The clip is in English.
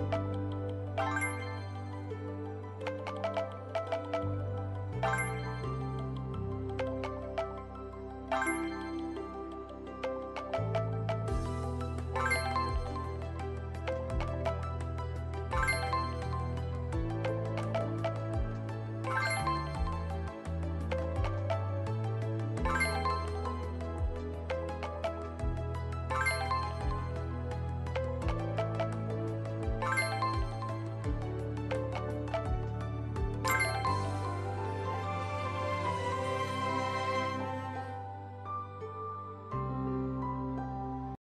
you